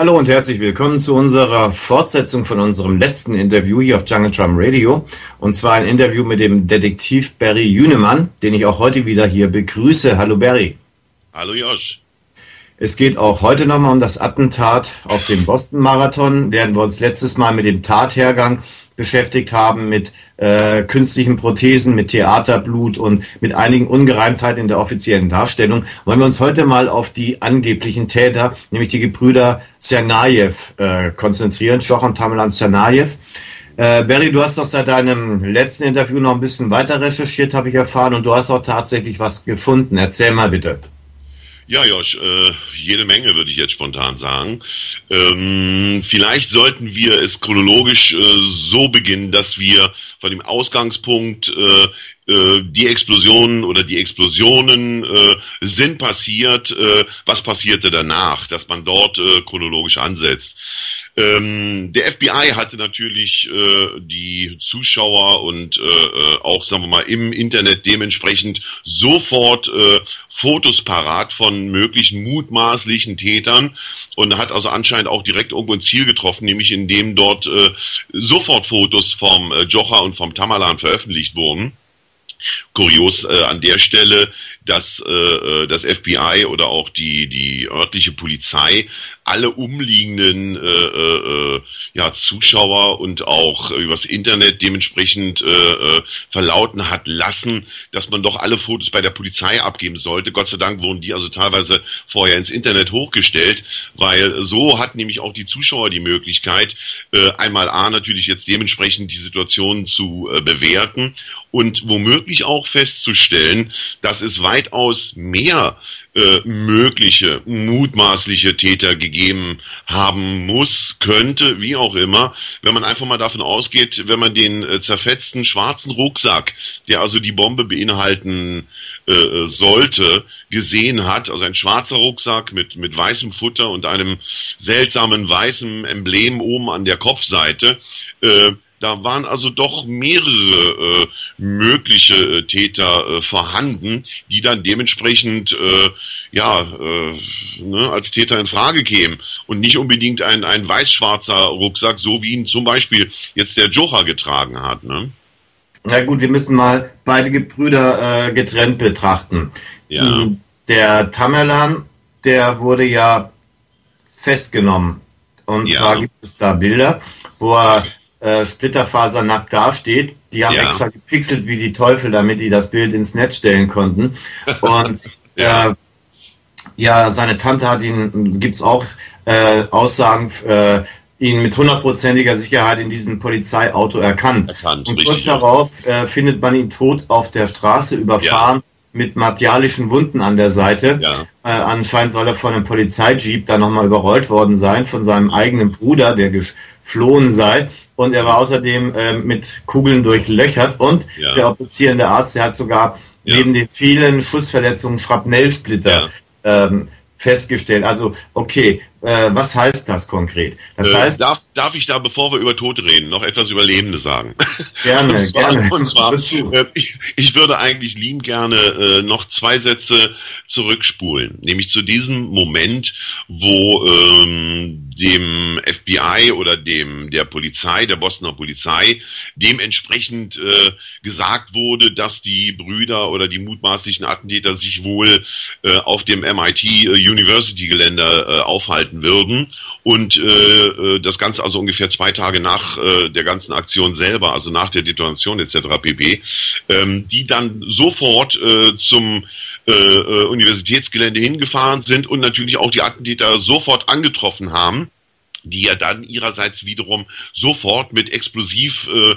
Hallo und herzlich willkommen zu unserer Fortsetzung von unserem letzten Interview hier auf Jungle Drum Radio. Und zwar ein Interview mit dem Detektiv Barry Jünemann, den ich auch heute wieder hier begrüße. Hallo Barry. Hallo Josh. Es geht auch heute nochmal um das Attentat auf den Boston Marathon, während wir uns letztes Mal mit dem Tathergang beschäftigt haben, mit äh, künstlichen Prothesen, mit Theaterblut und mit einigen Ungereimtheiten in der offiziellen Darstellung, wollen wir uns heute mal auf die angeblichen Täter, nämlich die Gebrüder Zernajew, äh, konzentrieren, Schoch Tamerlan Zernajew. Äh, Barry, du hast doch seit deinem letzten Interview noch ein bisschen weiter recherchiert, habe ich erfahren, und du hast auch tatsächlich was gefunden. Erzähl mal bitte. Ja, Josh, äh, jede Menge würde ich jetzt spontan sagen. Ähm, vielleicht sollten wir es chronologisch äh, so beginnen, dass wir von dem Ausgangspunkt äh, äh die Explosionen oder die Explosionen äh, sind passiert, äh, was passierte danach, dass man dort äh, chronologisch ansetzt. Ähm, der FBI hatte natürlich äh, die Zuschauer und äh, äh, auch, sagen wir mal, im Internet dementsprechend sofort äh, Fotos parat von möglichen mutmaßlichen Tätern und hat also anscheinend auch direkt irgendwo ein Ziel getroffen, nämlich indem dort äh, sofort Fotos vom äh, Jocha und vom Tamalan veröffentlicht wurden. Kurios äh, an der Stelle, dass äh, das FBI oder auch die, die örtliche Polizei alle umliegenden äh, äh, äh, ja, Zuschauer und auch übers Internet dementsprechend äh, äh, verlauten hat lassen, dass man doch alle Fotos bei der Polizei abgeben sollte. Gott sei Dank wurden die also teilweise vorher ins Internet hochgestellt, weil so hat nämlich auch die Zuschauer die Möglichkeit, äh, einmal A natürlich jetzt dementsprechend die Situation zu äh, bewerten und womöglich auch festzustellen, dass es weitaus mehr äh, mögliche mutmaßliche Täter gegeben haben muss, könnte, wie auch immer, wenn man einfach mal davon ausgeht, wenn man den äh, zerfetzten schwarzen Rucksack, der also die Bombe beinhalten äh, sollte, gesehen hat, also ein schwarzer Rucksack mit, mit weißem Futter und einem seltsamen weißen Emblem oben an der Kopfseite, äh, da waren also doch mehrere äh, mögliche äh, Täter äh, vorhanden, die dann dementsprechend äh, ja äh, ne, als Täter in Frage kämen und nicht unbedingt ein, ein weiß-schwarzer Rucksack, so wie ihn zum Beispiel jetzt der Jocher getragen hat. Ne? Na gut, wir müssen mal beide Gebrüder äh, getrennt betrachten. Ja. Hm, der Tamerlan, der wurde ja festgenommen. Und ja. zwar gibt es da Bilder, wo er äh, splitterfasernackt dasteht. Die haben ja. extra gepixelt wie die Teufel, damit die das Bild ins Netz stellen konnten. Und ja. Äh, ja, seine Tante hat ihn, gibt's auch äh, Aussagen, äh, ihn mit hundertprozentiger Sicherheit in diesem Polizeiauto erkannt. erkannt und kurz darauf äh, findet man ihn tot auf der Straße überfahren. Mit martialischen Wunden an der Seite. Ja. Äh, anscheinend soll er von einem Polizeijeep da nochmal überrollt worden sein, von seinem eigenen Bruder, der geflohen sei und er war außerdem äh, mit Kugeln durchlöchert und ja. der operierende Arzt, der hat sogar ja. neben den vielen Schussverletzungen Schrapnellsplitter ähm, festgestellt. Also, okay, äh, was heißt das konkret? Das äh, heißt, darf, darf ich da, bevor wir über Tote reden, noch etwas über Lebende sagen? Gerne, und zwar, gerne. Und zwar, äh, ich, ich, würde eigentlich lieben gerne äh, noch zwei Sätze zurückspulen, nämlich zu diesem Moment, wo ähm, dem FBI oder dem der Polizei, der Bostoner Polizei, dementsprechend äh, gesagt wurde, dass die Brüder oder die mutmaßlichen Attentäter sich wohl äh, auf dem MIT University Gelände äh, aufhalten würden und äh, äh, das Ganze also ungefähr zwei Tage nach äh, der ganzen Aktion selber, also nach der Detonation etc. pp, ähm, die dann sofort äh, zum äh, äh, Universitätsgelände hingefahren sind und natürlich auch die Attentäter sofort angetroffen haben die ja dann ihrerseits wiederum sofort mit explosiv äh,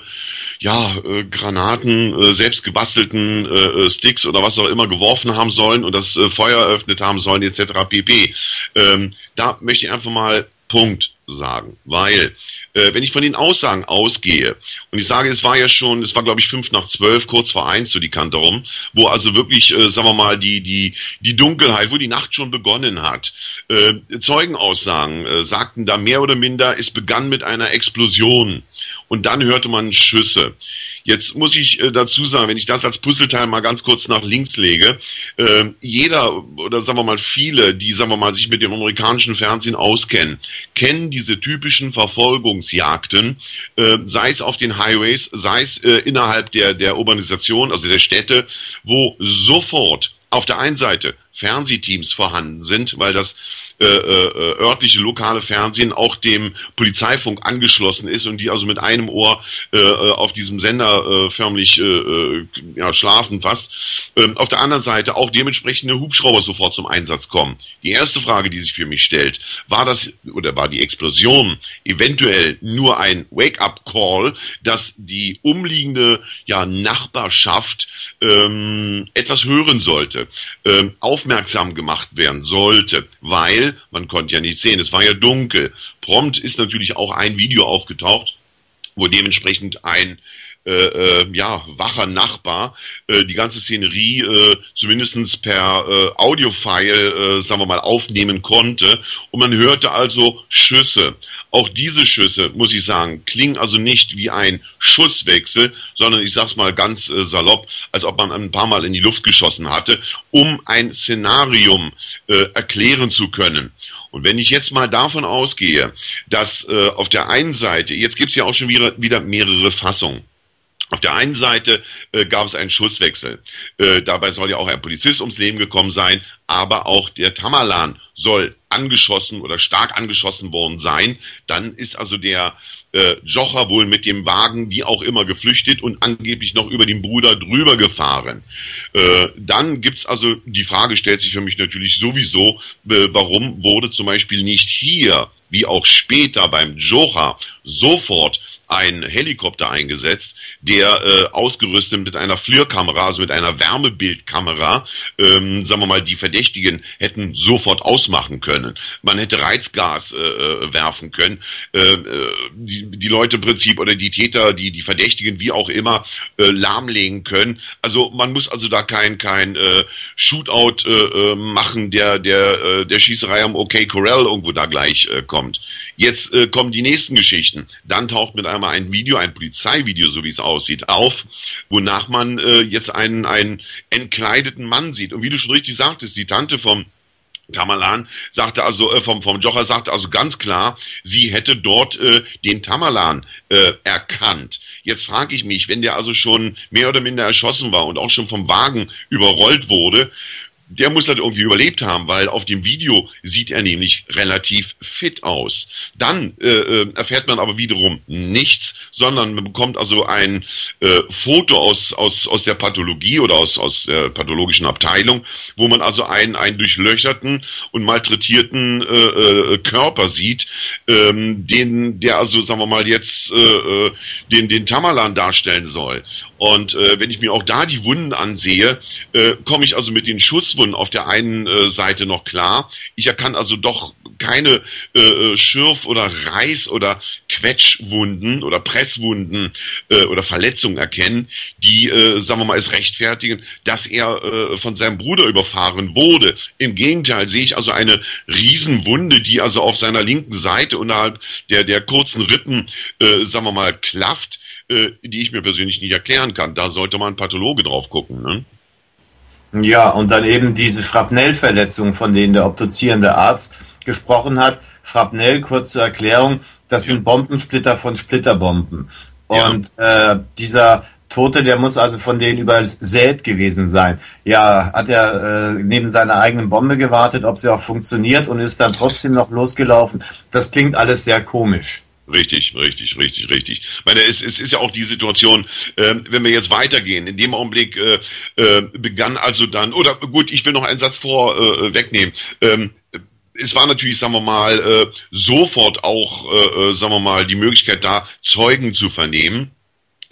ja äh, Granaten, äh, selbst gebastelten äh, äh, Sticks oder was auch immer geworfen haben sollen und das äh, Feuer eröffnet haben sollen etc. pp. Ähm, da möchte ich einfach mal Punkt sagen, weil äh, wenn ich von den Aussagen ausgehe und ich sage, es war ja schon, es war glaube ich fünf nach zwölf, kurz vor eins so die Kante rum, wo also wirklich, äh, sagen wir mal, die die die Dunkelheit, wo die Nacht schon begonnen hat, äh, Zeugenaussagen äh, sagten da mehr oder minder, es begann mit einer Explosion und dann hörte man Schüsse. Jetzt muss ich äh, dazu sagen, wenn ich das als Puzzleteil mal ganz kurz nach links lege, äh, jeder oder sagen wir mal viele, die sagen wir mal sich mit dem amerikanischen Fernsehen auskennen, kennen diese typischen Verfolgungsjagden, äh, sei es auf den Highways, sei es äh, innerhalb der der Urbanisation, also der Städte, wo sofort auf der einen Seite Fernsehteams vorhanden sind, weil das äh, äh, örtliche lokale Fernsehen auch dem Polizeifunk angeschlossen ist und die also mit einem Ohr äh, äh auf diesem Sender äh, förmlich äh, äh, ja, schlafen fast. Ähm, auf der anderen Seite auch dementsprechende Hubschrauber sofort zum Einsatz kommen. Die erste Frage, die sich für mich stellt, war das oder war die Explosion eventuell nur ein Wake-up-Call, dass die umliegende ja, Nachbarschaft ähm, etwas hören sollte, ähm, aufmerksam gemacht werden sollte, weil man konnte ja nicht sehen, es war ja dunkel. Prompt ist natürlich auch ein Video aufgetaucht, wo dementsprechend ein äh, äh, ja, wacher Nachbar äh, die ganze Szenerie äh, zumindest per äh, Audiofile, äh, sagen wir mal, aufnehmen konnte. Und man hörte also Schüsse. Auch diese Schüsse, muss ich sagen, klingen also nicht wie ein Schusswechsel, sondern ich sag's mal ganz äh, salopp, als ob man ein paar Mal in die Luft geschossen hatte, um ein Szenarium äh, erklären zu können. Und wenn ich jetzt mal davon ausgehe, dass äh, auf der einen Seite, jetzt gibt's ja auch schon wieder, wieder mehrere Fassungen, auf der einen Seite äh, gab es einen Schusswechsel. Äh, dabei soll ja auch ein Polizist ums Leben gekommen sein, aber auch der Tamalan soll angeschossen oder stark angeschossen worden sein. Dann ist also der äh, Jocher wohl mit dem Wagen wie auch immer geflüchtet und angeblich noch über den Bruder drüber gefahren. Äh, dann gibt's also, die Frage stellt sich für mich natürlich sowieso, äh, warum wurde zum Beispiel nicht hier, wie auch später beim Jocher, sofort ein Helikopter eingesetzt, der äh, ausgerüstet mit einer FLIR-Kamera, also mit einer Wärmebildkamera, ähm, sagen wir mal, die Verdächtigen hätten sofort ausmachen können. Man hätte Reizgas äh, äh werfen können. Äh, äh, die, die Leute im Prinzip oder die Täter, die, die Verdächtigen, wie auch immer, äh, lahmlegen können. Also man muss also da kein, kein äh, Shootout äh, äh machen, der, der, äh, der Schießerei am OK Corral irgendwo da gleich äh, kommt. Jetzt äh, kommen die nächsten Geschichten. Dann taucht mit einmal ein Video, ein Polizeivideo, so wie es aussieht, auf, wonach man äh, jetzt einen, einen entkleideten Mann sieht. Und wie du schon richtig sagtest, die Tante vom Tamalan sagte also, äh, vom, vom Jocher sagte also ganz klar, sie hätte dort äh, den Tamalan äh, erkannt. Jetzt frage ich mich, wenn der also schon mehr oder minder erschossen war und auch schon vom Wagen überrollt wurde, der muss das irgendwie überlebt haben, weil auf dem Video sieht er nämlich relativ fit aus. Dann äh, äh, erfährt man aber wiederum nichts, sondern man bekommt also ein äh, Foto aus, aus, aus der Pathologie oder aus, aus der pathologischen Abteilung, wo man also einen, einen durchlöcherten und malträtierten äh, äh, Körper sieht, ähm, den, der also, sagen wir mal, jetzt äh, äh den, den Tamalan darstellen soll. Und äh, wenn ich mir auch da die Wunden ansehe, äh, komme ich also mit den Schusswunden auf der einen äh, Seite noch klar. Ich erkann also doch keine äh, äh, Schürf- oder Reiß- oder Quetschwunden oder Presswunden äh, oder Verletzungen erkennen, die, äh, sagen wir mal, es rechtfertigen, dass er äh, von seinem Bruder überfahren wurde. Im Gegenteil sehe ich also eine Riesenwunde, die also auf seiner linken Seite unterhalb der, der kurzen Rippen, äh, sagen wir mal, klafft, äh, die ich mir persönlich nicht erklären kann. Da sollte man Pathologe drauf gucken. Ne? Ja, und dann eben diese Schrapnellverletzungen, von denen der obduzierende Arzt gesprochen hat. Schrapnell, kurze Erklärung, das sind Bombensplitter von Splitterbomben. Und ja. äh, dieser Tote, der muss also von denen übersät gewesen sein. Ja, hat er äh, neben seiner eigenen Bombe gewartet, ob sie auch funktioniert und ist dann trotzdem noch losgelaufen. Das klingt alles sehr komisch. Richtig, richtig, richtig, richtig. Ich meine, es, es ist ja auch die Situation, äh, wenn wir jetzt weitergehen, in dem Augenblick äh, äh, begann also dann, oder gut, ich will noch einen Satz vor äh, wegnehmen. Ähm, es war natürlich, sagen wir mal, äh, sofort auch, äh, äh, sagen wir mal, die Möglichkeit da, Zeugen zu vernehmen.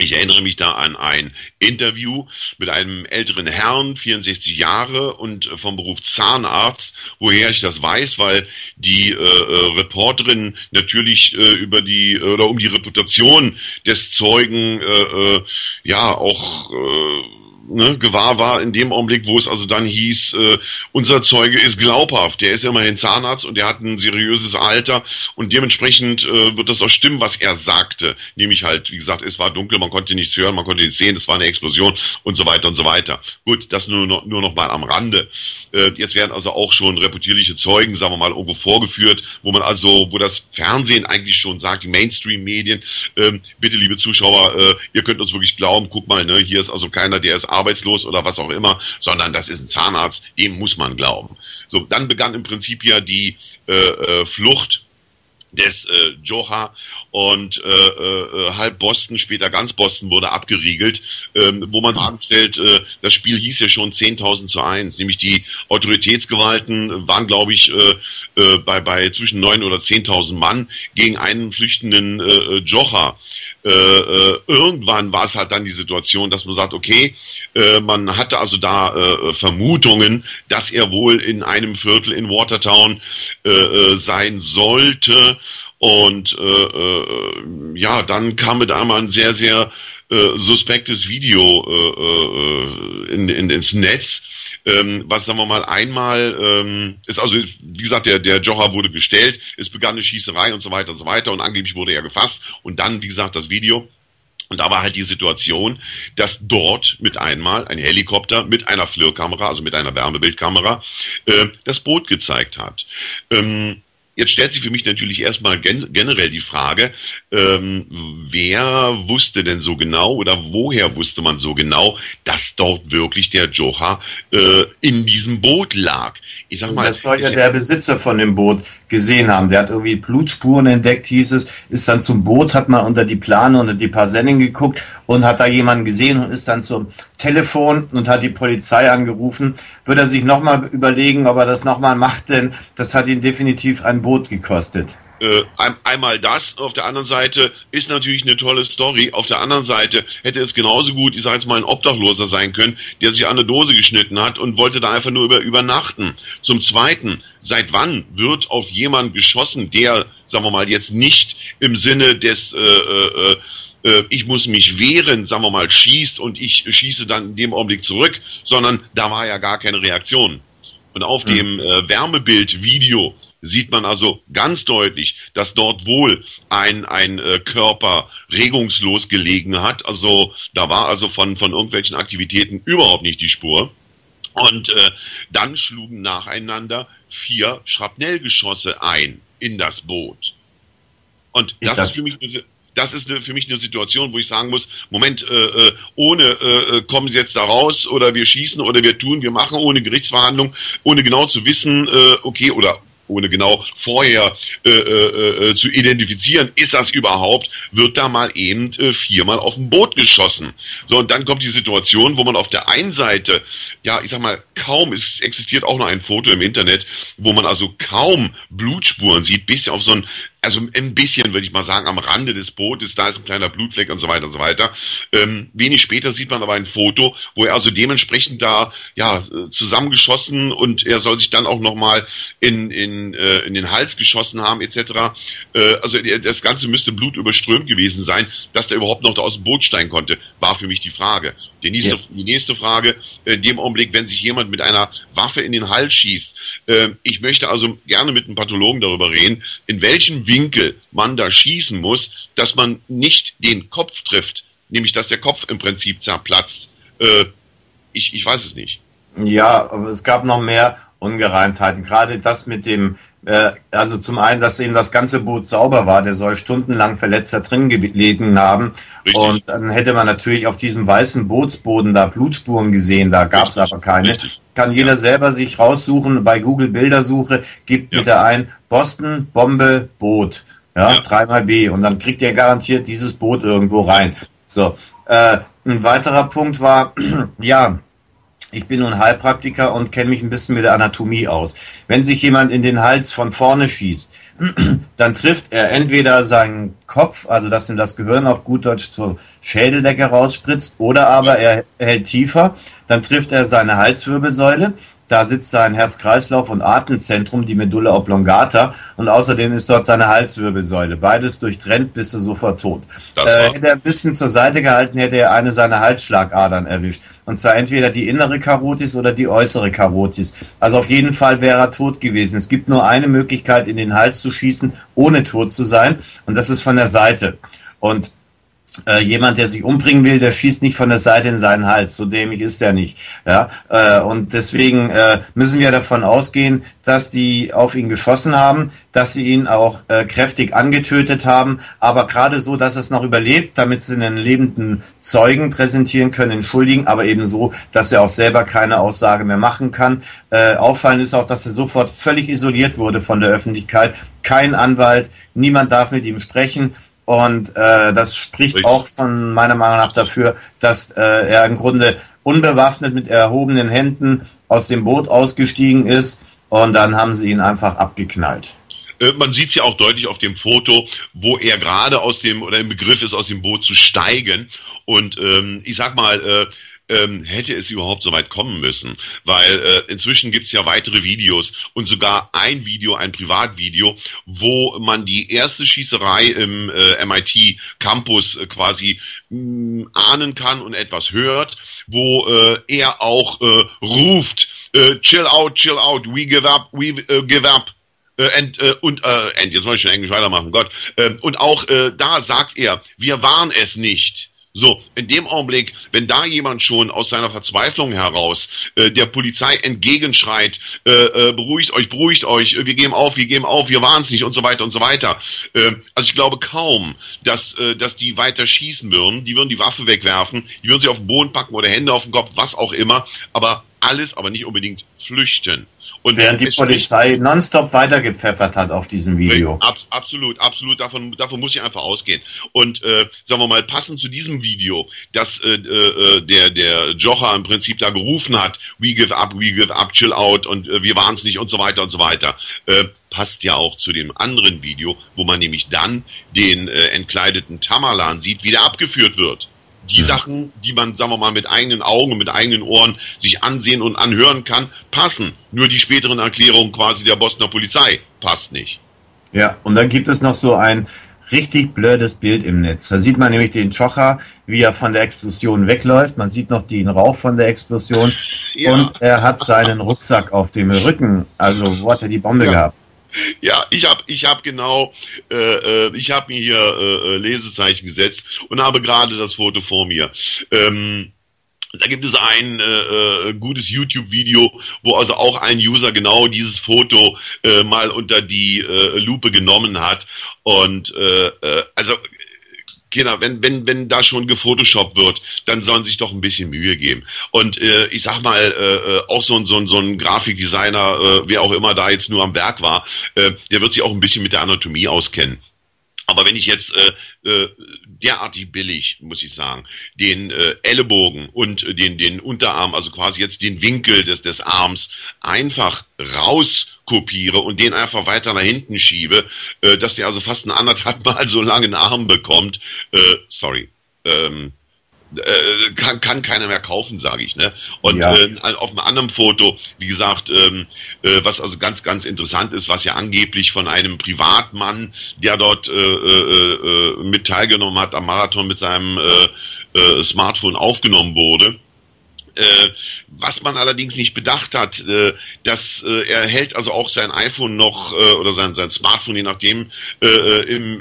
Ich erinnere mich da an ein Interview mit einem älteren Herrn, 64 Jahre und äh, vom Beruf Zahnarzt, woher ich das weiß, weil die äh, äh, Reporterin natürlich äh, über die oder um die Reputation des Zeugen äh, äh, ja auch äh, ne, gewahr war in dem Augenblick, wo es also dann hieß, äh, unser Zeuge ist glaubhaft, der ist immerhin Zahnarzt und der hat ein seriöses Alter und dementsprechend äh, wird das auch stimmen, was er sagte. Nämlich halt, wie gesagt, es war dunkel, man konnte nichts hören, man konnte nichts sehen, es war eine Explosion und so weiter und so weiter. Gut, das nur noch, nur noch mal am Rande. Äh, jetzt werden also auch schon reputierliche Zeugen, sagen wir mal, irgendwo vorgeführt, wo man also, wo das Fernsehen eigentlich schon sagt, die Mainstream-Medien, ähm, bitte liebe Zuschauer, äh, ihr könnt uns wirklich glauben, guck mal, ne, hier ist also keiner, der ist arbeitslos oder was auch immer, sondern das ist ein Zahnarzt, dem muss man glauben. So, dann begann im Prinzip ja die äh, äh, Flucht des äh, Joha und äh, äh, halb Boston, später ganz Boston wurde abgeriegelt, ähm, wo man anstellt, äh, das Spiel hieß ja schon 10.000 zu 1, nämlich die Autoritätsgewalten waren, glaube ich, äh, äh, bei, bei zwischen 9.000 oder 10.000 Mann gegen einen flüchtenden äh, Jocha. Äh, äh, irgendwann war es halt dann die Situation, dass man sagt, okay, äh, man hatte also da äh, Vermutungen, dass er wohl in einem Viertel in Watertown äh, äh, sein sollte. Und äh, äh, ja, dann kam mit einmal ein sehr, sehr äh, suspektes Video äh, äh, in, in, ins Netz, ähm, was sagen wir mal einmal ähm, ist also wie gesagt der der Jocher wurde gestellt, es begann eine Schießerei und so weiter und so weiter und angeblich wurde er gefasst und dann wie gesagt das Video und da war halt die Situation, dass dort mit einmal ein Helikopter mit einer Flirkamera, also mit einer Wärmebildkamera, äh, das Boot gezeigt hat. Ähm, Jetzt stellt sich für mich natürlich erstmal gen generell die Frage, ähm, wer wusste denn so genau oder woher wusste man so genau, dass dort wirklich der Jocha äh, in diesem Boot lag? Ich sag mal, das soll ja der Besitzer von dem Boot gesehen haben. Der hat irgendwie Blutspuren entdeckt, hieß es, ist dann zum Boot, hat mal unter die Plane, unter die Parsennen geguckt und hat da jemanden gesehen und ist dann zum Telefon und hat die Polizei angerufen. Würde er sich nochmal überlegen, ob er das nochmal macht, denn das hat ihn definitiv ein Boot gekostet. Äh, einmal das, auf der anderen Seite ist natürlich eine tolle Story. Auf der anderen Seite hätte es genauso gut, ich sage jetzt mal, ein Obdachloser sein können, der sich an eine Dose geschnitten hat und wollte da einfach nur über, übernachten. Zum Zweiten, seit wann wird auf jemanden geschossen, der, sagen wir mal, jetzt nicht im Sinne des äh, äh, äh, ich muss mich wehren, sagen wir mal, schießt und ich schieße dann in dem Augenblick zurück, sondern da war ja gar keine Reaktion. Und auf mhm. dem äh, Wärmebild-Video sieht man also ganz deutlich, dass dort wohl ein, ein äh, Körper regungslos gelegen hat. Also da war also von, von irgendwelchen Aktivitäten überhaupt nicht die Spur. Und äh, dann schlugen nacheinander vier Schrapnellgeschosse ein in das Boot. Und das, das ist für mich das ist für mich eine Situation, wo ich sagen muss, Moment, äh, äh, ohne äh, äh, kommen Sie jetzt da raus oder wir schießen oder wir tun, wir machen ohne Gerichtsverhandlung, ohne genau zu wissen, äh, okay, oder ohne genau vorher äh, äh, äh, zu identifizieren, ist das überhaupt, wird da mal eben äh, viermal auf dem Boot geschossen. So, und dann kommt die Situation, wo man auf der einen Seite, ja, ich sag mal, kaum, es existiert auch noch ein Foto im Internet, wo man also kaum Blutspuren sieht, bis auf so ein also ein bisschen, würde ich mal sagen, am Rande des Bootes, da ist ein kleiner Blutfleck und so weiter und so weiter. Ähm, wenig später sieht man aber ein Foto, wo er also dementsprechend da ja zusammengeschossen und er soll sich dann auch nochmal in, in, äh, in den Hals geschossen haben, etc. Äh, also das Ganze müsste blutüberströmt gewesen sein, dass der überhaupt noch da aus dem Boot steigen konnte, war für mich die Frage. Die nächste, ja. die nächste Frage, äh, in dem Augenblick, wenn sich jemand mit einer Waffe in den Hals schießt, äh, ich möchte also gerne mit einem Pathologen darüber reden, in welchem Winkel man da schießen muss, dass man nicht den Kopf trifft, nämlich dass der Kopf im Prinzip zerplatzt. Äh, ich, ich weiß es nicht. Ja, aber es gab noch mehr Ungereimtheiten. Gerade das mit dem, äh, also zum einen, dass eben das ganze Boot sauber war, der soll stundenlang Verletzer drin gelegen haben. Richtig. Und dann hätte man natürlich auf diesem weißen Bootsboden da Blutspuren gesehen, da gab es aber keine. Richtig. Kann jeder ja. selber sich raussuchen, bei Google Bildersuche, gibt ja. bitte ein Boston, Bombe, Boot. Ja, ja, dreimal B. Und dann kriegt ihr garantiert dieses Boot irgendwo rein. So. Äh, ein weiterer Punkt war, ja, ich bin nun Heilpraktiker und kenne mich ein bisschen mit der Anatomie aus. Wenn sich jemand in den Hals von vorne schießt, dann trifft er entweder seinen Kopf, also dass ihm das Gehirn auf gut Deutsch zur Schädeldecke rausspritzt, oder aber er hält tiefer, dann trifft er seine Halswirbelsäule, Da sitzt sein Herz-Kreislauf- und Atemzentrum, die Medulla oblongata. Und außerdem ist dort seine Halswirbelsäule. Beides durchtrennt, bist du sofort tot. Äh, hätte er ein bisschen zur Seite gehalten, hätte er eine seiner Halsschlagadern erwischt. Und zwar entweder die innere Karotis oder die äußere Karotis. Also auf jeden Fall wäre er tot gewesen. Es gibt nur eine Möglichkeit, in den Hals zu schießen, ohne tot zu sein. Und das ist von der Seite. Und äh, jemand, der sich umbringen will, der schießt nicht von der Seite in seinen Hals. So dämlich ist er nicht. Ja, äh, und deswegen äh, müssen wir davon ausgehen, dass die auf ihn geschossen haben, dass sie ihn auch äh, kräftig angetötet haben, aber gerade so, dass er es noch überlebt, damit sie einen lebenden Zeugen präsentieren können, entschuldigen, aber eben so, dass er auch selber keine Aussage mehr machen kann. Äh, auffallend ist auch, dass er sofort völlig isoliert wurde von der Öffentlichkeit. Kein Anwalt, niemand darf mit ihm sprechen. Und äh, das spricht Richtig. auch von meiner Meinung nach dafür, dass äh, er im Grunde unbewaffnet mit erhobenen Händen aus dem Boot ausgestiegen ist und dann haben sie ihn einfach abgeknallt. Äh, man sieht es ja auch deutlich auf dem Foto, wo er gerade aus dem oder im Begriff ist, aus dem Boot zu steigen. Und ähm, ich sag mal, äh, ähm, hätte es überhaupt so weit kommen müssen. Weil äh, inzwischen gibt es ja weitere Videos und sogar ein Video, ein Privatvideo, wo man die erste Schießerei im äh, MIT Campus äh, quasi mh, ahnen kann und etwas hört, wo äh, er auch äh, ruft, äh, chill out, chill out, we give up, we give up. And, und äh, and, jetzt soll ich schon Englisch weitermachen, Gott. Äh, und auch äh, da sagt er, wir waren es nicht. So, in dem Augenblick, wenn da jemand schon aus seiner Verzweiflung heraus äh, der Polizei entgegenschreit, äh, äh, beruhigt euch, beruhigt euch, äh, wir geben auf, wir geben auf, wir waren es nicht und so weiter und so weiter. Äh, also ich glaube kaum, dass, äh, dass die weiter schießen würden. Die würden die Waffe wegwerfen, die würden sie auf den Boden packen oder Hände auf den Kopf, was auch immer. Aber alles, aber nicht unbedingt flüchten. Und Während die Polizei nonstop weitergepfeffert hat auf diesem Video. Ab, absolut, absolut. Davon, davon muss ich einfach ausgehen. Und äh, sagen wir mal, passend zu diesem Video, dass äh, äh, der, der Jocher im Prinzip da gerufen hat, we give up, we give up, chill out und äh, wir waren es nicht und so weiter und so weiter. Äh, passt ja auch zu dem anderen Video, wo man nämlich dann den äh, entkleideten Tamerlan sieht, wie der abgeführt wird die Sachen, die man, sagen wir mal, mit eigenen Augen und mit eigenen Ohren sich ansehen und anhören kann, passen. Nur die späteren Erklärungen quasi der Bostoner Polizei passt nicht. Ja, und dann gibt es noch so ein richtig blödes Bild im Netz. Da sieht man nämlich den Chocher, wie er von der Explosion wegläuft. Man sieht noch den Rauch von der Explosion. Ja. Und er hat seinen Rucksack auf dem Rücken. Also, wo hat er die Bombe ja. gehabt? Ja, ich habe ich hab genau, äh, äh ich habe mir hier äh, äh, Lesezeichen gesetzt und habe gerade das Foto vor mir. Ähm, da gibt es ein äh, äh, gutes YouTube-Video, wo also auch ein User genau dieses Foto äh, mal unter die äh, Lupe genommen hat. Und äh, also Genau, wenn, wenn, wenn da schon gefotoshoppt wird, dann sollen sich doch ein bisschen Mühe geben. Und äh, ich sag mal, äh, äh, auch so ein, so ein, so ein Grafikdesigner, äh, wer auch immer da jetzt nur am Werk war, äh, der wird sich auch ein bisschen mit der Anatomie auskennen. Aber wenn ich jetzt äh, äh, derartig billig, muss ich sagen, den äh, Ellenbogen und äh, den, den Unterarm, also quasi jetzt den Winkel des, des Arms einfach rauskopiere und den einfach weiter nach hinten schiebe, äh, dass der also fast einen anderthalb Mal so langen Arm bekommt, äh, sorry. Ähm, äh, kann, kann keiner mehr kaufen, sage ich. Ne? Und ja. äh, auf einem anderen Foto, wie gesagt, ähm, äh, was also ganz, ganz interessant ist, was ja angeblich von einem Privatmann, der dort äh, äh, äh, mit teilgenommen hat am Marathon mit seinem äh, äh, Smartphone aufgenommen wurde. Äh, was man allerdings nicht bedacht hat, äh, dass äh, er hält also auch sein iPhone noch äh, oder sein, sein Smartphone, je nachdem, äh, im,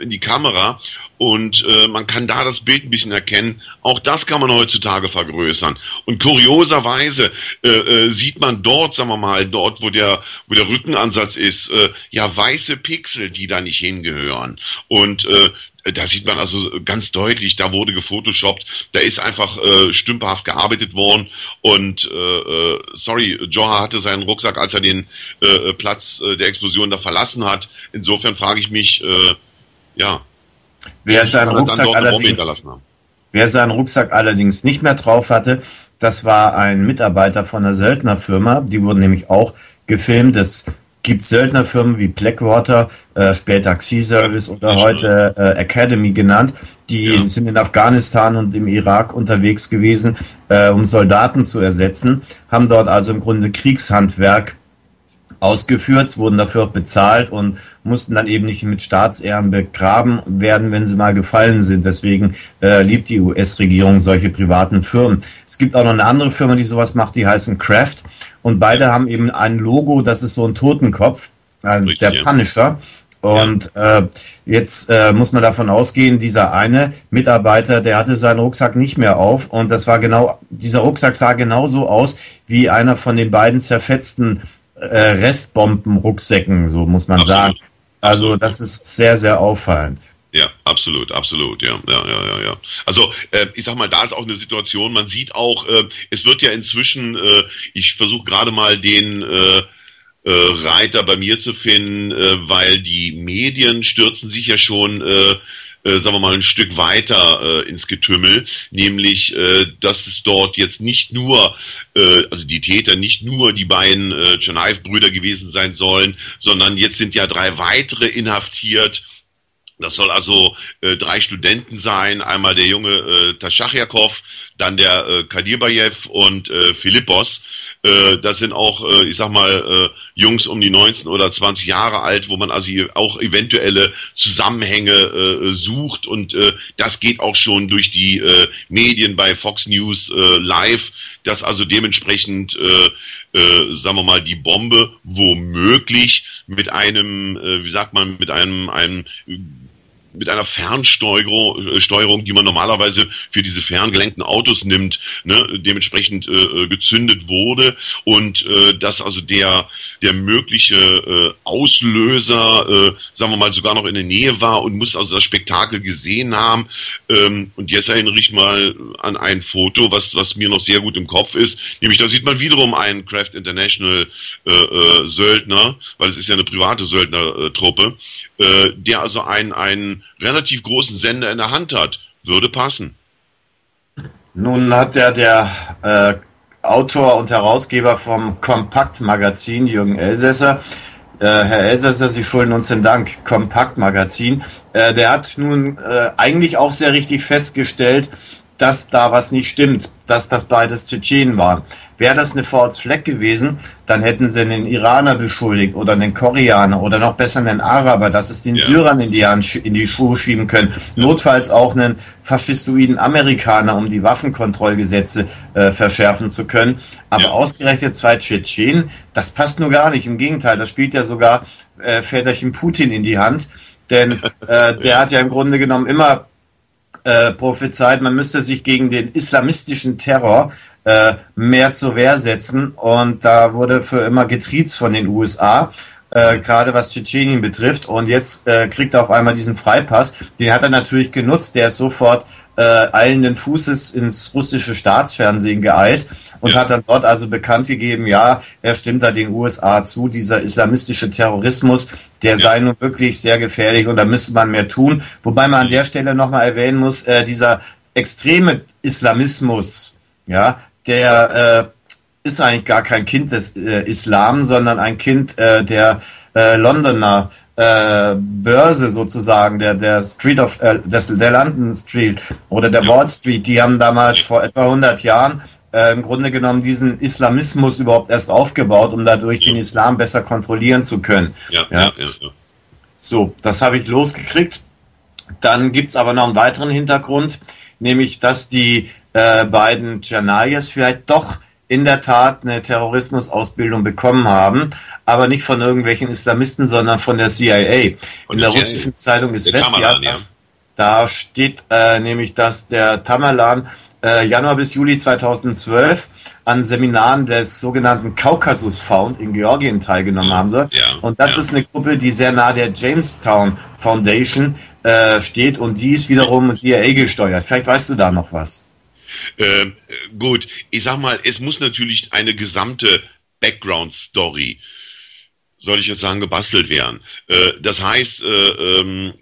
in die Kamera und äh, man kann da das Bild ein bisschen erkennen. Auch das kann man heutzutage vergrößern. Und kurioserweise äh, äh, sieht man dort, sagen wir mal, dort, wo der, wo der Rückenansatz ist, äh, ja weiße Pixel, die da nicht hingehören. Und äh, da sieht man also ganz deutlich, da wurde gefotoshoppt, da ist einfach äh, stümperhaft gearbeitet worden und äh, äh, sorry, Joha hatte seinen Rucksack, als er den äh, Platz äh, der Explosion da verlassen hat. Insofern frage ich mich, äh, ja, Wer seinen, Rucksack allerdings, wer seinen Rucksack allerdings nicht mehr drauf hatte, das war ein Mitarbeiter von einer Söldnerfirma. Die wurden nämlich auch gefilmt. Das gibt es Söldnerfirmen wie Blackwater, äh, später Xi-Service oder heute äh, Academy genannt, die ja. sind in Afghanistan und im Irak unterwegs gewesen, äh, um Soldaten zu ersetzen, haben dort also im Grunde Kriegshandwerk ausgeführt, wurden dafür bezahlt und mussten dann eben nicht mit Staatsehren begraben werden, wenn sie mal gefallen sind. Deswegen äh, liebt die US-Regierung solche privaten Firmen. Es gibt auch noch eine andere Firma, die sowas macht, die heißen Kraft. Und beide haben eben ein Logo, das ist so ein Totenkopf, äh, der Punisher. Und äh, jetzt äh, muss man davon ausgehen, dieser eine Mitarbeiter, der hatte seinen Rucksack nicht mehr auf und das war genau, dieser Rucksack sah genauso aus wie einer von den beiden zerfetzten äh, Restbombenrucksäcken, so muss man absolut. sagen. Also das ist sehr, sehr auffallend. Ja, absolut, absolut, ja, ja, ja, ja, ja. Also äh, ich sag mal, da ist auch eine Situation. Man sieht auch, äh, es wird ja inzwischen, äh, ich versuche gerade mal den äh, äh, Reiter bei mir zu finden, äh, weil die Medien stürzen sich ja schon äh, äh, sagen wir mal, ein Stück weiter äh, ins Getümmel, nämlich, äh, dass es dort jetzt nicht nur, äh, also die Täter nicht nur die beiden äh, Tschernaev-Brüder gewesen sein sollen, sondern jetzt sind ja drei weitere inhaftiert. Das soll also äh, drei Studenten sein, einmal der junge äh, Taschachiakov, dann der äh, Kadirbayev und äh, Philippos. Äh, das sind auch, äh, ich sag mal, äh, Jungs um die 19 oder 20 Jahre alt, wo man also auch eventuelle Zusammenhänge äh, sucht. Und äh, das geht auch schon durch die äh, Medien bei Fox News äh, live, dass also dementsprechend äh, äh, sagen wir mal, die Bombe womöglich mit einem, äh, wie sagt man, mit einem, einem mit einer Fernsteuerung, äh, die man normalerweise für diese ferngelenkten Autos nimmt, ne, dementsprechend äh, gezündet wurde. Und äh, dass also der der mögliche äh, Auslöser, äh, sagen wir mal, sogar noch in der Nähe war und muss also das Spektakel gesehen haben. Ähm, und jetzt erinnere ich mal an ein Foto, was was mir noch sehr gut im Kopf ist, nämlich da sieht man wiederum einen Craft International äh, äh, Söldner, weil es ist ja eine private Söldnertruppe, äh, der also einen einen relativ großen Sender in der Hand hat, würde passen. Nun hat ja der äh, Autor und Herausgeber vom Kompakt-Magazin, Jürgen Elsässer, äh, Herr Elsässer, Sie schulden uns den Dank, Kompakt-Magazin, äh, der hat nun äh, eigentlich auch sehr richtig festgestellt, dass da was nicht stimmt, dass das beides Tschetschenen waren. Wäre das eine False Flag gewesen, dann hätten sie einen Iraner beschuldigt oder einen Koreaner oder noch besser einen Araber, dass es den ja. Syrern in die, Hand, in die Schuhe schieben können. Notfalls auch einen faschistoiden Amerikaner, um die Waffenkontrollgesetze äh, verschärfen zu können. Aber ja. ausgerechnet zwei Tschetschenen, das passt nur gar nicht. Im Gegenteil, das spielt ja sogar äh, Väterchen Putin in die Hand. Denn äh, der hat ja im Grunde genommen immer äh, prophezeit, man müsste sich gegen den islamistischen Terror äh, mehr zur Wehr setzen. Und da wurde für immer getriezt von den USA. Äh, gerade was Tschetschenien betrifft. Und jetzt äh, kriegt er auf einmal diesen Freipass. Den hat er natürlich genutzt. Der ist sofort äh, eilenden Fußes ins russische Staatsfernsehen geeilt und ja. hat dann dort also bekannt gegeben, ja, er stimmt da den USA zu, dieser islamistische Terrorismus, der ja. sei nun wirklich sehr gefährlich und da müsste man mehr tun. Wobei man an der Stelle nochmal erwähnen muss, äh, dieser extreme Islamismus, ja, der äh, ist eigentlich gar kein Kind des äh, Islam, sondern ein Kind äh, der äh, Londoner äh, Börse sozusagen, der, der Street of, äh, des, der London Street oder der Wall Street, die haben damals vor etwa 100 Jahren äh, im Grunde genommen diesen Islamismus überhaupt erst aufgebaut, um dadurch den Islam besser kontrollieren zu können. Ja, ja. ja, ja. So, das habe ich losgekriegt. Dann gibt's aber noch einen weiteren Hintergrund, nämlich dass die äh, beiden Janayas vielleicht doch in der Tat eine Terrorismusausbildung bekommen haben, aber nicht von irgendwelchen Islamisten, sondern von der CIA. Von in der, der russischen Zeitung ist Vestia, ja. da steht äh, nämlich, dass der Tamerlan äh, Januar bis Juli 2012 an Seminaren des sogenannten Kaukasus Found in Georgien teilgenommen haben soll. Ja, und das ja. ist eine Gruppe, die sehr nah der Jamestown Foundation äh, steht und die ist wiederum CIA gesteuert. Vielleicht weißt du da noch was. Äh, gut, ich sag mal, es muss natürlich eine gesamte Background-Story soll ich jetzt sagen, gebastelt werden. Äh, das heißt, äh, ähm,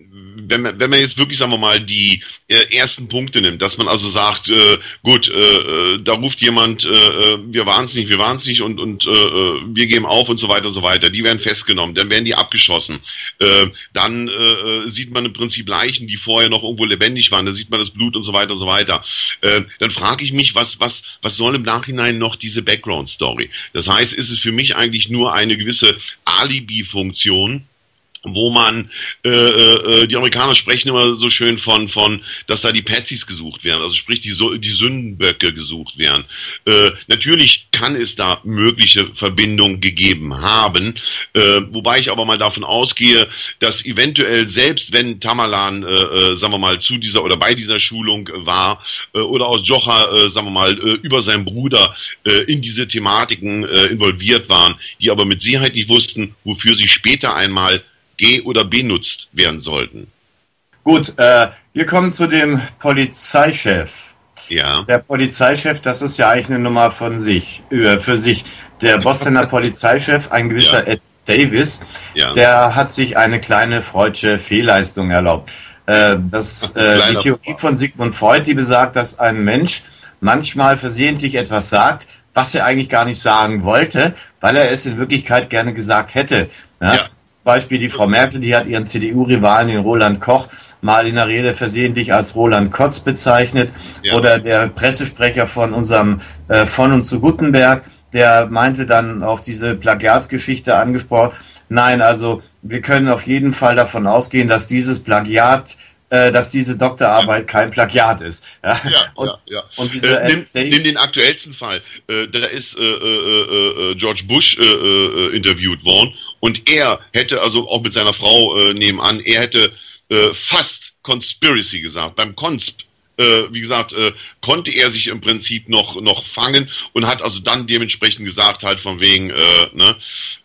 wenn man, wenn man jetzt wirklich, sagen wir mal, die äh, ersten Punkte nimmt, dass man also sagt, äh, gut, äh, äh da ruft jemand, äh, äh, wir waren es nicht, wir waren es nicht und, und äh, wir geben auf und so weiter und so weiter, die werden festgenommen, dann werden die abgeschossen. Äh, dann äh, sieht man im Prinzip Leichen, die vorher noch irgendwo lebendig waren, dann sieht man das Blut und so weiter und so weiter. Äh, dann frage ich mich, was, was, was soll im Nachhinein noch diese Background-Story? Das heißt, ist es für mich eigentlich nur eine gewisse Alibi-Funktion, wo man äh, äh, die Amerikaner sprechen immer so schön von von dass da die Patsies gesucht werden also sprich die die Sündenböcke gesucht werden. Äh, natürlich kann es da mögliche Verbindungen gegeben haben äh, wobei ich aber mal davon ausgehe dass eventuell selbst wenn Tamalan äh, äh, sagen wir mal zu dieser oder bei dieser Schulung war äh, oder aus Jocha äh, sagen wir mal äh, über seinen Bruder äh, in diese Thematiken äh, involviert waren die aber mit Sicherheit nicht wussten wofür sie später einmal ge- oder benutzt werden sollten. Gut, äh, wir kommen zu dem Polizeichef. Ja. Der Polizeichef, das ist ja eigentlich eine Nummer von sich, äh, für sich. Der Bostoner Polizeichef, ein gewisser ja. Ed Davis, ja. der hat sich eine kleine freudsche Fehlleistung erlaubt. Äh, das, äh, die Theorie von Sigmund Freud, die besagt, dass ein Mensch manchmal versehentlich etwas sagt, was er eigentlich gar nicht sagen wollte, weil er es in Wirklichkeit gerne gesagt hätte. Ja? ja. Beispiel die Frau Merkel, die hat ihren CDU-Rivalen, den Roland Koch, mal in der Rede versehentlich als Roland Kotz bezeichnet. Ja. Oder der Pressesprecher von unserem äh, von und zu Gutenberg, der meinte dann auf diese Plagiatsgeschichte angesprochen, nein, also wir können auf jeden Fall davon ausgehen, dass dieses Plagiat dass diese Doktorarbeit kein Plagiat ist. Ja, ja, und, ja, ja. Und diese äh, nimm, nimm, den aktuellsten Fall. Äh, da ist äh, äh, äh, George Bush interviewt worden und er hätte also auch mit seiner Frau nebenan, er hätte fast Conspiracy gesagt. Beim Consp äh, wie gesagt, äh, konnte er sich im Prinzip noch, noch fangen und hat also dann dementsprechend gesagt, halt von wegen, äh, ne,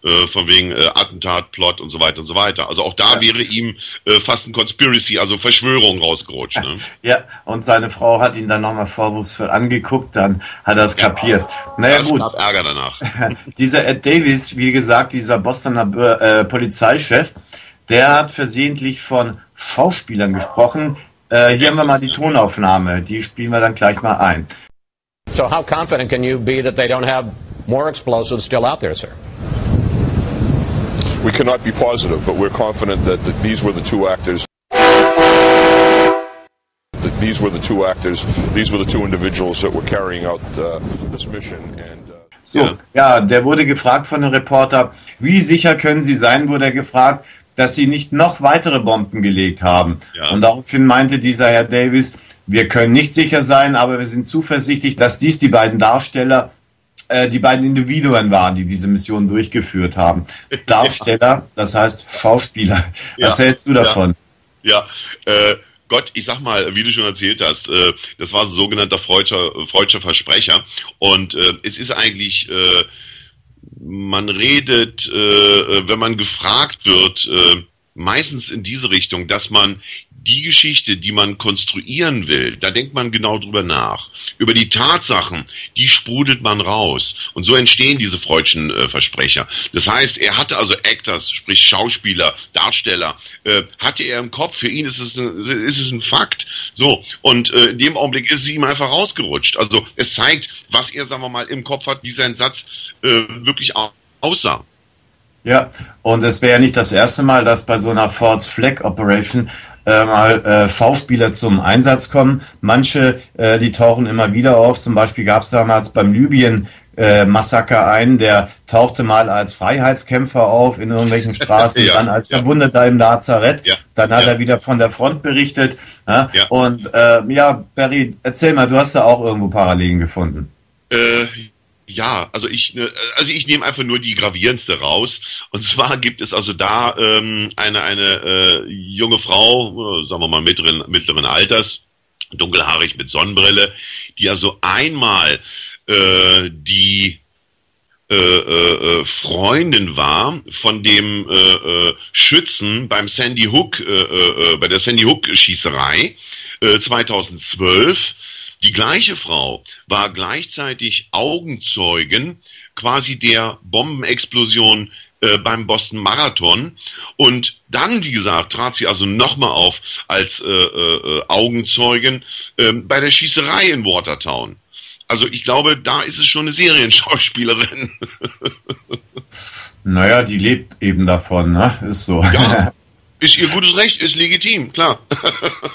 äh, von wegen äh, Attentat, Plot und so weiter und so weiter. Also auch da ja. wäre ihm äh, fast ein Conspiracy, also Verschwörung rausgerutscht. Ne? Ja, und seine Frau hat ihn dann nochmal vorwurfsvoll angeguckt, dann hat er es ja, kapiert. Naja, das gut. gab Ärger danach. dieser Ed Davis, wie gesagt, dieser Bostoner äh, Polizeichef, der hat versehentlich von Schauspielern gesprochen, äh, hier haben wir mal die Tonaufnahme, die spielen wir dann gleich mal ein. So how confident can you be that they don't have more explosives still out there, sir? We cannot be positive, but we're confident that, these were the two actors. That these were the two actors. These were the two individuals that were carrying out uh, this mission. And uh so, ja. ja, der wurde gefragt von einem Reporter, wie sicher können Sie sein, wurde er gefragt dass sie nicht noch weitere Bomben gelegt haben. Ja. Und daraufhin meinte dieser Herr Davis, wir können nicht sicher sein, aber wir sind zuversichtlich, dass dies die beiden Darsteller, äh, die beiden Individuen waren, die diese Mission durchgeführt haben. Darsteller, das heißt Schauspieler. Ja. Was hältst du davon? Ja, ja. Äh, Gott, ich sag mal, wie du schon erzählt hast, äh, das war ein sogenannter Freudscher, Freudscher Versprecher. Und äh, es ist eigentlich äh, man redet, äh, wenn man gefragt wird, äh, meistens in diese Richtung, dass man die Geschichte, die man konstruieren will, da denkt man genau drüber nach. Über die Tatsachen, die sprudelt man raus. Und so entstehen diese freudschen äh, Versprecher. Das heißt, er hatte also Actors, sprich Schauspieler, Darsteller, äh, hatte er im Kopf. Für ihn ist es ein, ist es ein Fakt. So. Und äh, in dem Augenblick ist es ihm einfach rausgerutscht. Also es zeigt, was er, sagen wir mal, im Kopf hat, wie sein Satz äh, wirklich aussah. Ja, und es wäre ja nicht das erste Mal, dass bei so einer False Flag Operation äh, mal äh, V-Spieler zum Einsatz kommen. Manche, äh, die tauchen immer wieder auf. Zum Beispiel gab es damals beim Libyen äh, Massaker einen, der tauchte mal als Freiheitskämpfer auf in irgendwelchen Straßen, ja, dann als ja. Verwundeter im Lazarett, ja, dann hat er wieder von der Front berichtet. Ja? Und äh, ja, Barry, erzähl mal, du hast da auch irgendwo Parallelen gefunden. Äh, ja, also ich, ne, also ich nehme einfach nur die gravierendste raus. Und zwar gibt es also da ähm, eine eine äh, junge Frau, sagen wir mal mittleren mittleren Alters, dunkelhaarig mit Sonnenbrille, die also einmal äh, die äh, äh, äh Freundin war von dem äh, äh, Schützen beim Sandy Hook, äh, äh, bei der Sandy Hook Schießerei äh, 2012 die gleiche Frau war gleichzeitig Augenzeugen quasi der Bombenexplosion äh, beim Boston Marathon. Und dann, wie gesagt, trat sie also nochmal auf als äh, äh, äh Augenzeugin äh, bei der Schießerei in Watertown. Also ich glaube, da ist es schon eine Serienschauspielerin. naja, die lebt eben davon, ne? Ist so. Ja, ist ihr gutes Recht, ist legitim, klar.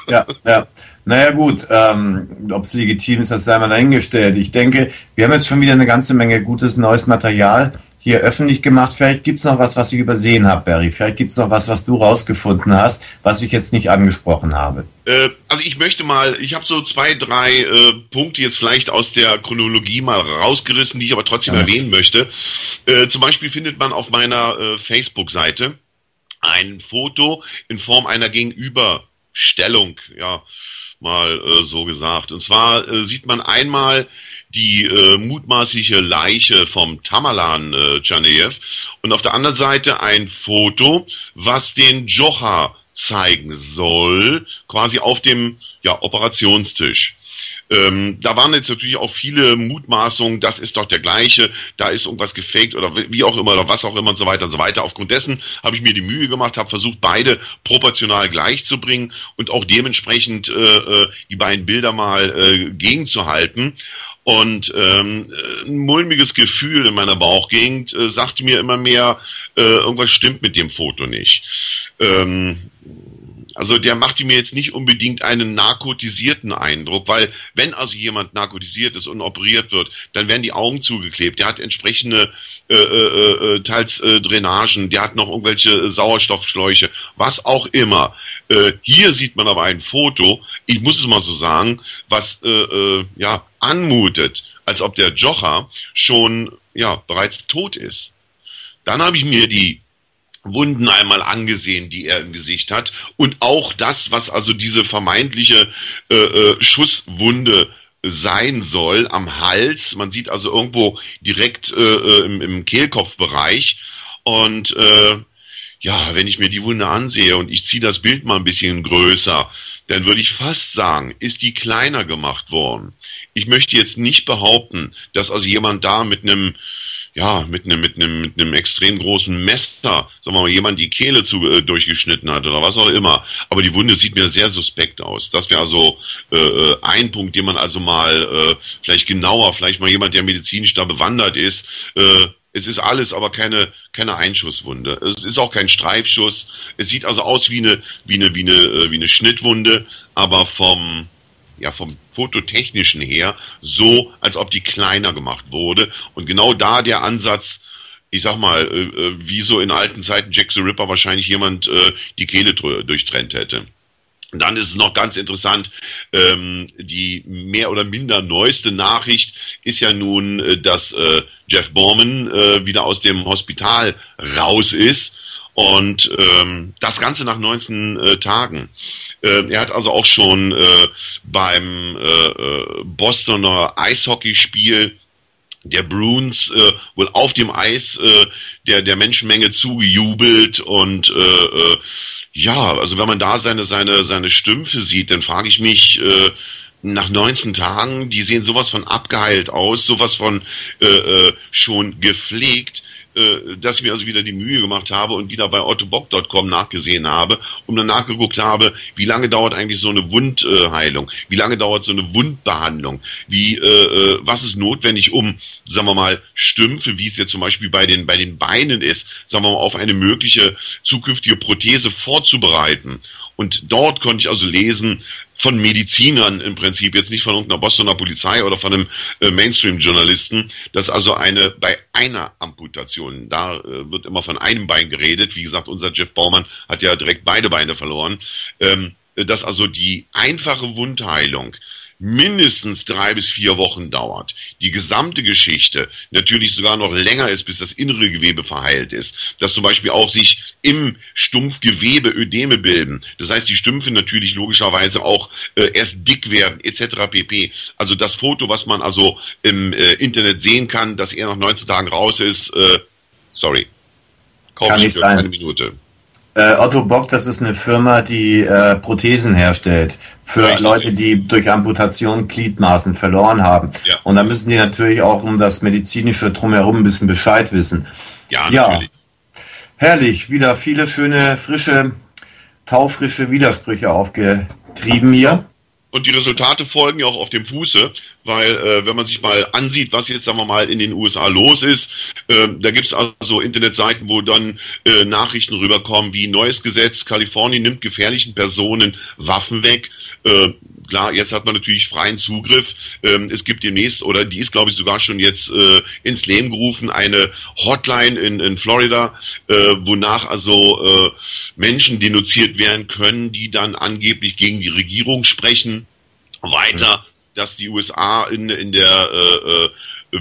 ja, ja. Naja gut, ähm, ob es legitim ist, das sei mal dahingestellt. Ich denke, wir haben jetzt schon wieder eine ganze Menge gutes neues Material hier öffentlich gemacht. Vielleicht gibt es noch was, was ich übersehen habe, Barry. Vielleicht gibt es noch was, was du rausgefunden hast, was ich jetzt nicht angesprochen habe. Äh, also ich möchte mal, ich habe so zwei, drei äh, Punkte jetzt vielleicht aus der Chronologie mal rausgerissen, die ich aber trotzdem ja. erwähnen möchte. Äh, zum Beispiel findet man auf meiner äh, Facebook-Seite ein Foto in Form einer Gegenüberstellung, ja, mal äh, so gesagt. Und zwar äh, sieht man einmal die äh, mutmaßliche Leiche vom Tamerlan äh, Tschanejew und auf der anderen Seite ein Foto, was den Jocha zeigen soll, quasi auf dem ja, Operationstisch. Ähm, da waren jetzt natürlich auch viele Mutmaßungen, das ist doch der gleiche, da ist irgendwas gefaked oder wie auch immer oder was auch immer und so weiter und so weiter. Aufgrund dessen habe ich mir die Mühe gemacht, habe versucht, beide proportional gleich zu bringen und auch dementsprechend äh, äh die beiden Bilder mal äh, gegenzuhalten. Und ähm, ein mulmiges Gefühl in meiner Bauchgegend äh, sagte mir immer mehr, äh, irgendwas stimmt mit dem Foto nicht. Ähm, also der machte mir jetzt nicht unbedingt einen narkotisierten Eindruck, weil wenn also jemand narkotisiert ist und operiert wird, dann werden die Augen zugeklebt. Der hat entsprechende äh, äh, äh, teils äh, Drainagen, der hat noch irgendwelche Sauerstoffschläuche, was auch immer. Äh, hier sieht man aber ein Foto, ich muss es mal so sagen, was äh, äh, ja anmutet, als ob der Jocher schon ja bereits tot ist. Dann habe ich mir die Wunden einmal angesehen, die er im Gesicht hat und auch das, was also diese vermeintliche äh, äh, Schusswunde sein soll am Hals. Man sieht also irgendwo direkt äh, äh, im, im Kehlkopfbereich und äh, ja, wenn ich mir die Wunde ansehe und ich ziehe das Bild mal ein bisschen größer, dann würde ich fast sagen, ist die kleiner gemacht worden. Ich möchte jetzt nicht behaupten, dass also jemand da mit einem ja, mit einem, mit einem, mit einem extrem großen Messer, sagen wir mal, jemand die Kehle zu, äh, durchgeschnitten hat oder was auch immer. Aber die Wunde sieht mir sehr suspekt aus. Das wäre also äh, äh, ein Punkt, den man also mal äh, vielleicht genauer, vielleicht mal jemand, der medizinisch da bewandert ist, äh, es ist alles, aber keine, keine Einschusswunde. Es ist auch kein Streifschuss. Es sieht also aus wie eine, wie eine, wie eine, äh, wie eine Schnittwunde, aber vom, ja, vom fototechnischen her so, als ob die kleiner gemacht wurde. Und genau da der Ansatz, ich sag mal, äh, äh, wie so in alten Zeiten Jack the Ripper wahrscheinlich jemand äh, die Kehle durchtrennt hätte. Und dann ist es noch ganz interessant, ähm, die mehr oder minder neueste Nachricht ist ja nun, äh, dass äh, Jeff Borman äh, wieder aus dem Hospital raus ist und ähm, das Ganze nach 19 äh, Tagen. Äh, er hat also auch schon äh, beim äh, äh, Bostoner Eishockeyspiel der Bruins äh, wohl auf dem Eis äh, der, der Menschenmenge zugejubelt und äh, äh, ja, also wenn man da seine, seine, seine Stümpfe sieht, dann frage ich mich, äh, nach 19 Tagen, die sehen sowas von abgeheilt aus, sowas von äh, äh, schon gepflegt äh, dass ich mir also wieder die Mühe gemacht habe und wieder bei ottobock.com nachgesehen habe und dann nachgeguckt habe, wie lange dauert eigentlich so eine Wundheilung, wie lange dauert so eine Wundbehandlung, wie, äh, äh, was ist notwendig, um, sagen wir mal, Stümpfe, wie es jetzt zum Beispiel bei den, bei den Beinen ist, sagen wir mal, auf eine mögliche zukünftige Prothese vorzubereiten. Und dort konnte ich also lesen, von Medizinern im Prinzip, jetzt nicht von irgendeiner Bostoner Polizei oder von einem äh, Mainstream-Journalisten, dass also eine bei einer Amputation, da äh, wird immer von einem Bein geredet, wie gesagt, unser Jeff Baumann hat ja direkt beide Beine verloren, ähm, dass also die einfache Wundheilung mindestens drei bis vier Wochen dauert, die gesamte Geschichte natürlich sogar noch länger ist, bis das innere Gewebe verheilt ist, dass zum Beispiel auch sich im Stumpfgewebe Ödeme bilden, das heißt die Stümpfe natürlich logischerweise auch äh, erst dick werden etc. pp. Also das Foto, was man also im äh, Internet sehen kann, dass er nach 19 Tagen raus ist, äh, sorry, kaum kann nicht sein. eine Minute. Äh, Otto Bock, das ist eine Firma, die äh, Prothesen herstellt für Richtig. Leute, die durch Amputation Gliedmaßen verloren haben. Ja. Und da müssen die natürlich auch um das medizinische drumherum ein bisschen Bescheid wissen. Ja. Ja. Herrlich, wieder viele schöne, frische, taufrische Widersprüche aufgetrieben hier. Und die Resultate folgen ja auch auf dem Fuße, weil äh, wenn man sich mal ansieht, was jetzt, sagen wir mal, in den USA los ist, äh, da gibt es also Internetseiten, wo dann äh, Nachrichten rüberkommen wie neues Gesetz, Kalifornien nimmt gefährlichen Personen Waffen weg. Klar, jetzt hat man natürlich freien Zugriff. Ähm, es gibt demnächst, oder die ist, glaube ich, sogar schon jetzt äh, ins Leben gerufen, eine Hotline in, in Florida, äh, wonach also äh, Menschen denunziert werden können, die dann angeblich gegen die Regierung sprechen. Weiter, dass die USA in, in der äh, äh,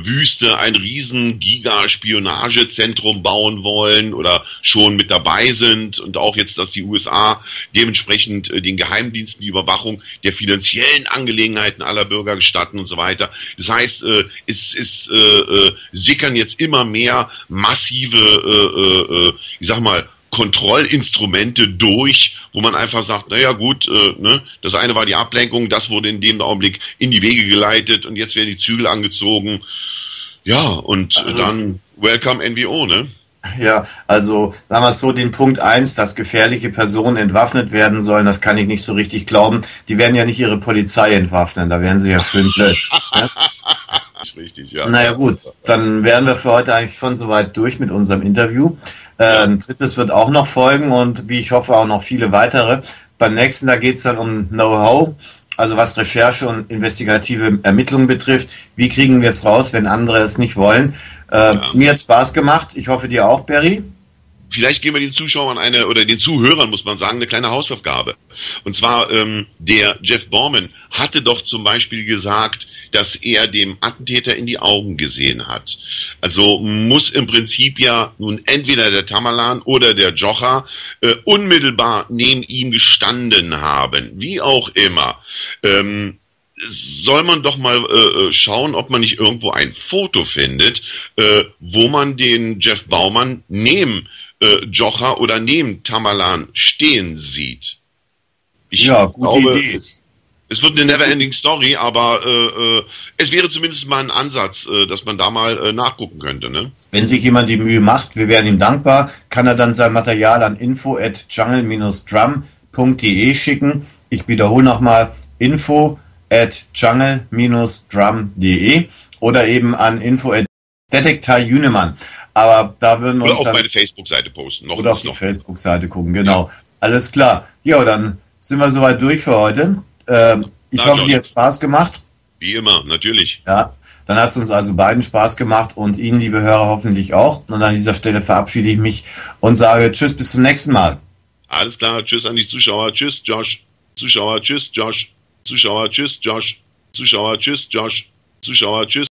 Wüste ein riesen Giga-Spionagezentrum bauen wollen oder schon mit dabei sind und auch jetzt, dass die USA dementsprechend äh, den Geheimdiensten die Überwachung der finanziellen Angelegenheiten aller Bürger gestatten und so weiter. Das heißt, äh, es, es äh, äh, sickern jetzt immer mehr massive, äh, äh, ich sag mal, Kontrollinstrumente durch, wo man einfach sagt, naja gut, äh, ne, das eine war die Ablenkung, das wurde in dem Augenblick in die Wege geleitet und jetzt werden die Zügel angezogen. Ja, und also, dann Welcome NWO, ne? Ja, also sagen wir es so, den Punkt eins, dass gefährliche Personen entwaffnet werden sollen, das kann ich nicht so richtig glauben. Die werden ja nicht ihre Polizei entwaffnen, da wären sie ja schön blöd. ne? Richtig, ja. Naja gut, dann wären wir für heute eigentlich schon soweit durch mit unserem Interview. Äh, ein drittes wird auch noch folgen und wie ich hoffe auch noch viele weitere. Beim nächsten, da geht es dann um Know-how, also was Recherche und investigative Ermittlungen betrifft. Wie kriegen wir es raus, wenn andere es nicht wollen? Äh, ja. Mir hat Spaß gemacht. Ich hoffe dir auch, Barry vielleicht geben wir den Zuschauern eine, oder den Zuhörern, muss man sagen, eine kleine Hausaufgabe. Und zwar, ähm, der Jeff Borman hatte doch zum Beispiel gesagt, dass er dem Attentäter in die Augen gesehen hat. Also muss im Prinzip ja nun entweder der Tamalan oder der Jocha äh, unmittelbar neben ihm gestanden haben. Wie auch immer. Ähm, soll man doch mal äh, äh schauen, ob man nicht irgendwo ein Foto findet, äh, wo man den Jeff Baumann neben äh, Jocha oder neben Tamalan stehen sieht. Ich ja, gute glaube, Idee. Es, es wird eine never-ending Story, aber äh, äh, es wäre zumindest mal ein Ansatz, äh, dass man da mal äh, nachgucken könnte. Ne? Wenn sich jemand die Mühe macht, wir wären ihm dankbar, kann er dann sein Material an info at jungle-drum.de schicken. Ich wiederhole nochmal info at jungle-drum.de oder eben an info at Detektar Jünemann. Aber da würden wir oder uns. Oder auf meine Facebook-Seite posten. Noch oder auf die Facebook-Seite gucken, genau. Ja. Alles klar. Ja, dann sind wir soweit durch für heute. Ähm, ich Na, hoffe, dir hat Spaß gemacht. Wie immer, natürlich. Ja, dann hat es uns also beiden Spaß gemacht und Ihnen, liebe Hörer, hoffentlich auch. Und an dieser Stelle verabschiede ich mich und sage Tschüss, bis zum nächsten Mal. Alles klar, Tschüss an die Zuschauer. Tschüss, Josh. Zuschauer, Tschüss, Josh. Zuschauer, Tschüss, Josh. Zuschauer, Tschüss, Josh. Zuschauer, Tschüss.